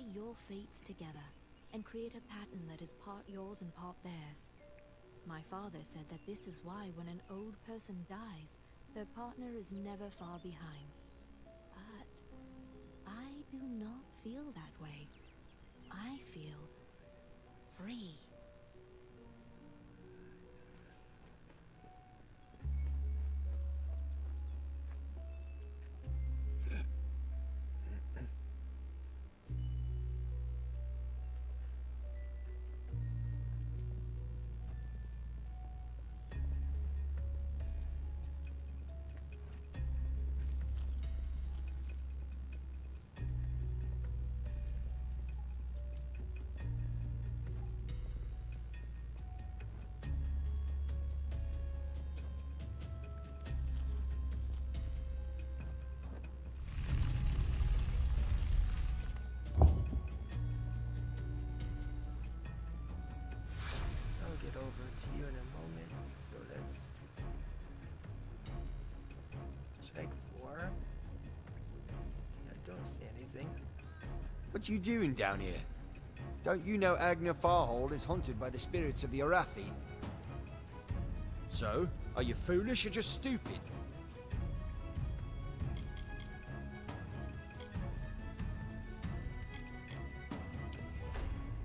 tie your fates together and create a pattern that is part yours and part theirs. My father said that this is why when an old person dies, their partner is never far behind. Anything. What you doing down here? Don't you know Agner Farhold is haunted by the spirits of the Arathi? So, are you foolish or just stupid?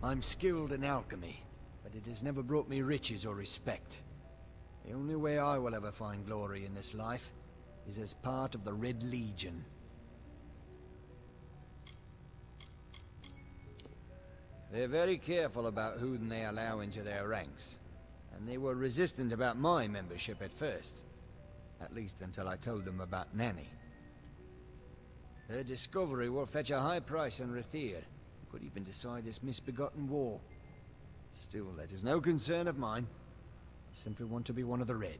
I'm skilled in alchemy, but it has never brought me riches or respect. The only way I will ever find glory in this life is as part of the Red Legion. They're very careful about who they allow into their ranks, and they were resistant about my membership at first. At least until I told them about Nanny. Her discovery will fetch a high price on Rathir, could even decide this misbegotten war. Still, that is no concern of mine. I simply want to be one of the Red.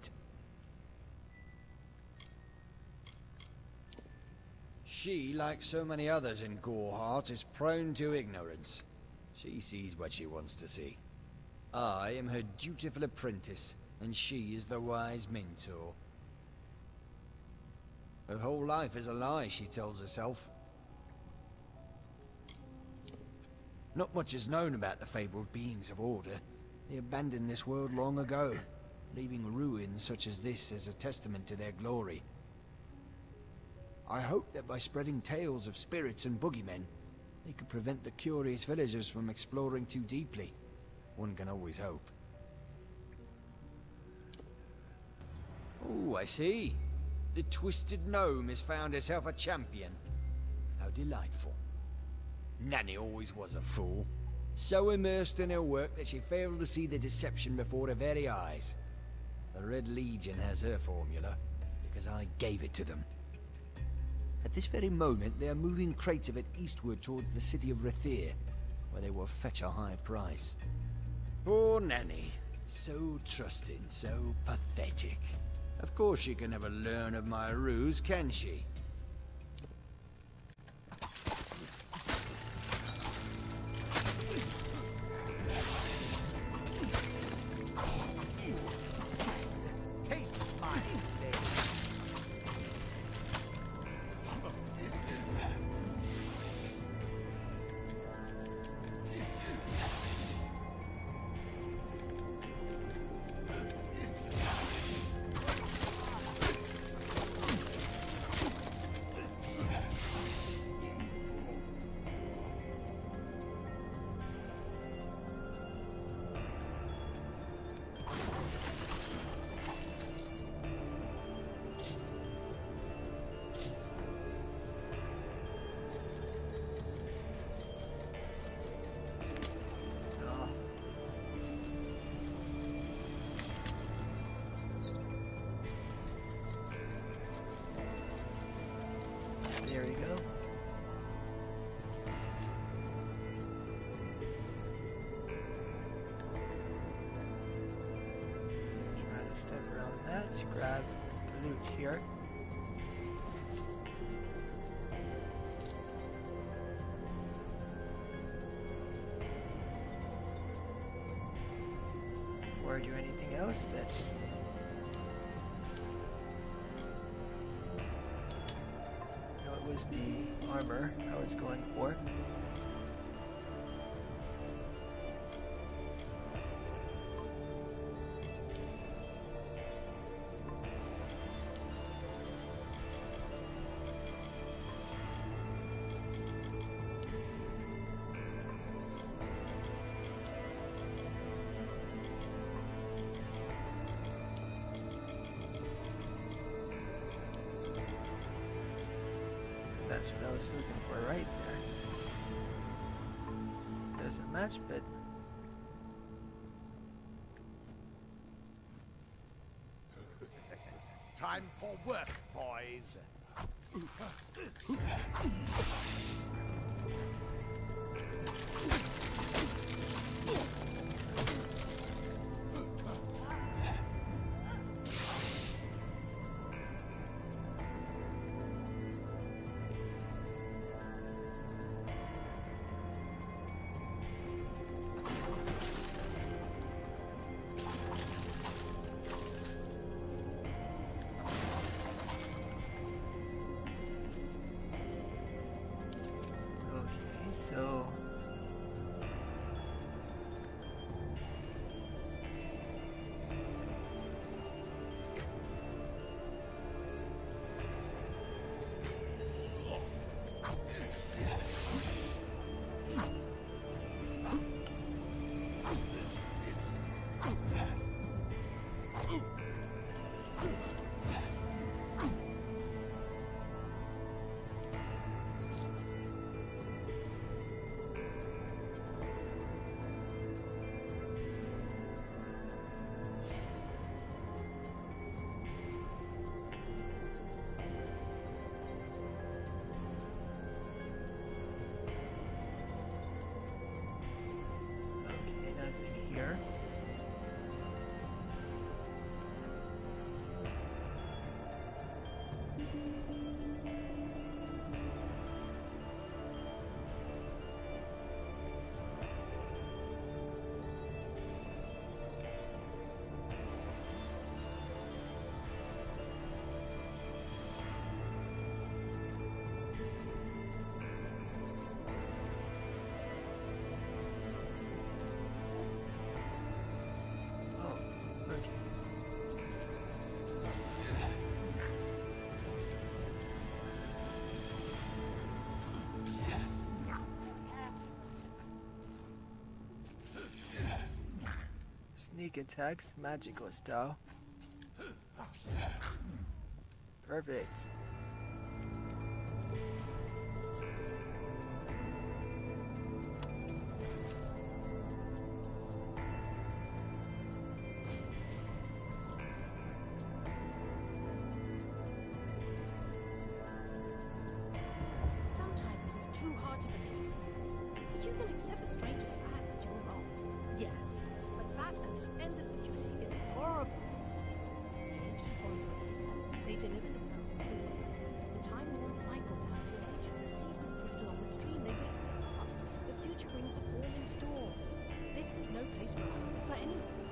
She, like so many others in Gorhart, is prone to ignorance. She sees what she wants to see. I am her dutiful apprentice, and she is the wise mentor. Her whole life is a lie, she tells herself. Not much is known about the fabled beings of Order. They abandoned this world long ago, leaving ruins such as this as a testament to their glory. I hope that by spreading tales of spirits and boogeymen, they could prevent the curious villagers from exploring too deeply. One can always hope. Oh, I see. The Twisted Gnome has found herself a champion. How delightful. Nanny always was a fool. So immersed in her work that she failed to see the deception before her very eyes. The Red Legion has her formula, because I gave it to them. At this very moment, they are moving crates of it eastward towards the city of Rathir, where they will fetch a high price. Poor Nanny. So trusting, so pathetic. Of course she can never learn of my ruse, can she? Let's grab the loot here. Or do anything else that's you know, it was the armor I was going for. That's what I was looking for right there. Doesn't match, but Time for work, boys. Sneak attacks, magical style. Perfect. But and this vacuity is horrible. Ancient ones were evil. They delivered themselves into the world. The time-worn cycle turned through ages. The seasons drift along the stream. They wait for the past. The future brings the forming storm. This is no place for home for anyone.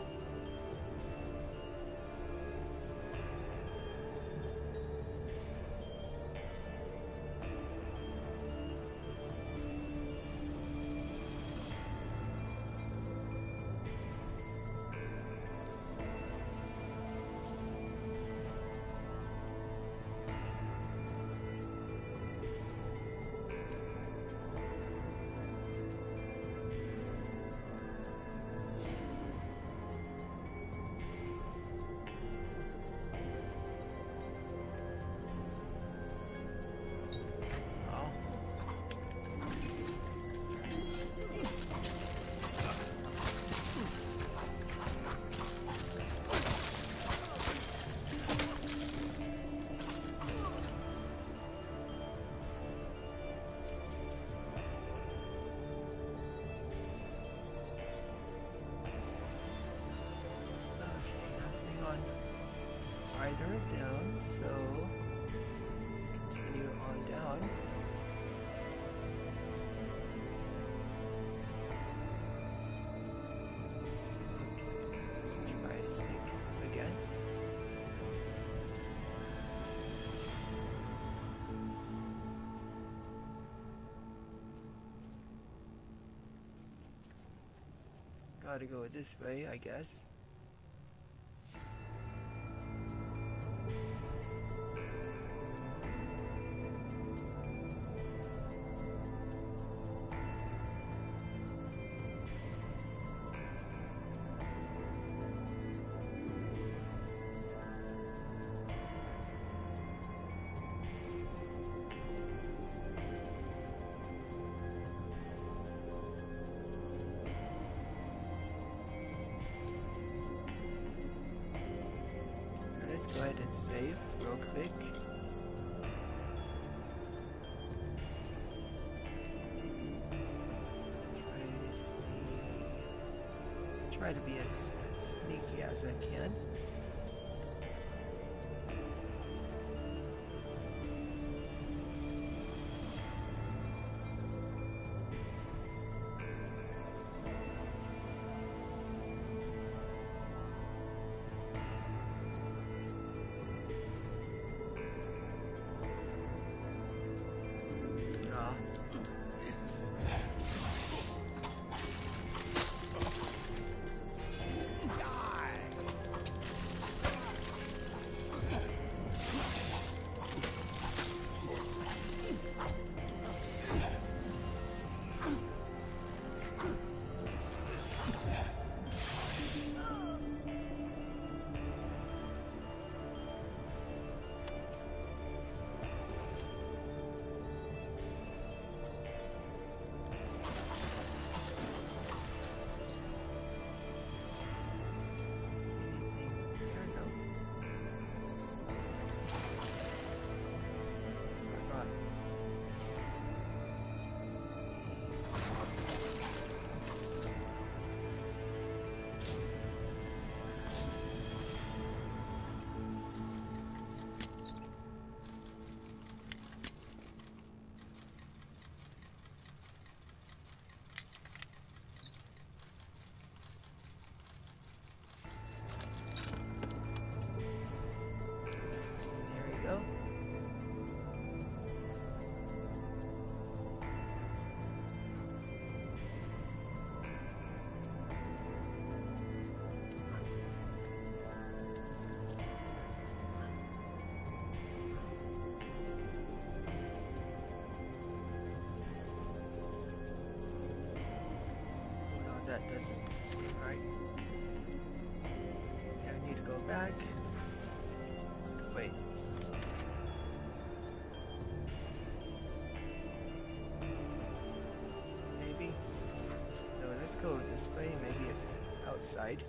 snake again. Gotta go this way, I guess. Let's go ahead and save real quick. Try to be as that doesn't seem right. Okay, I need to go back. Wait. Maybe? No, let's go this way. Maybe it's outside.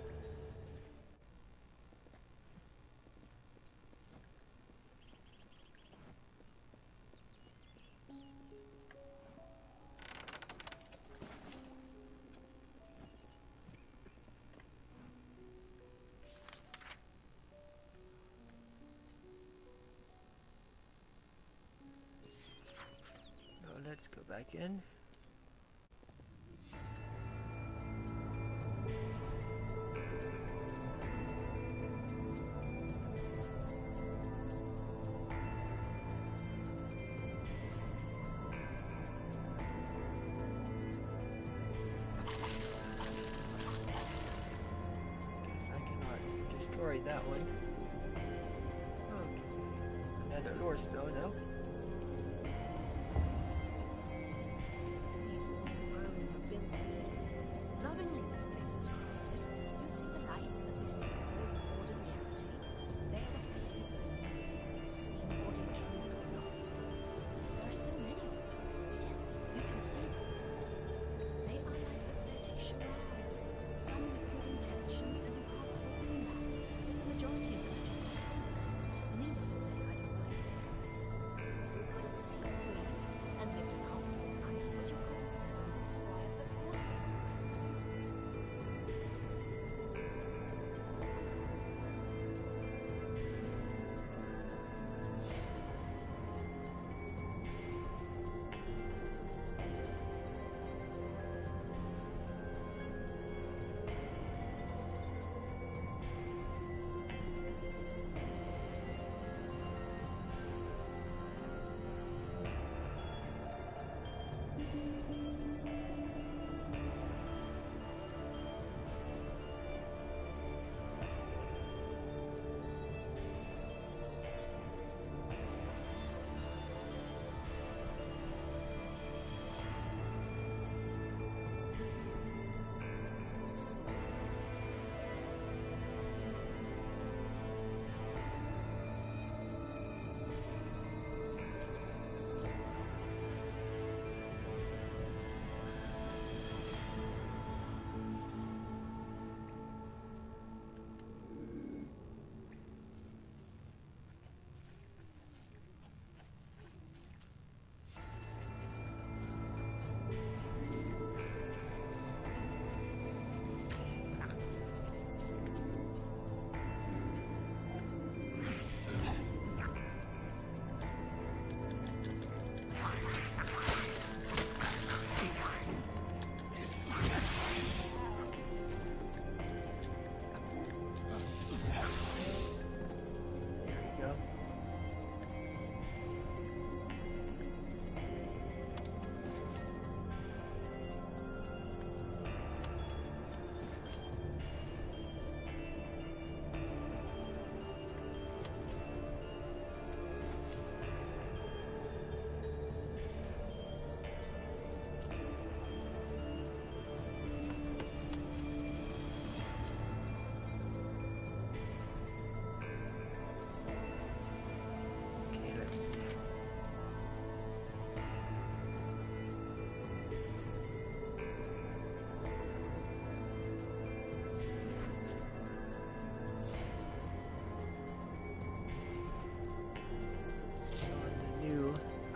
back in. I cannot uh, destroy that one. Okay. Another lore stone though.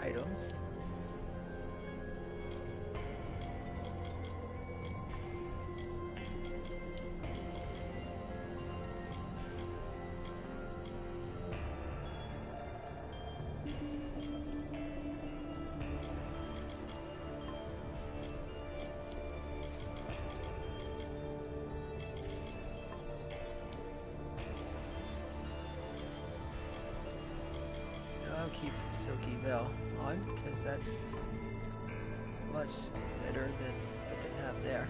Items. Oh, keep Silky on because that's much better than what they have there.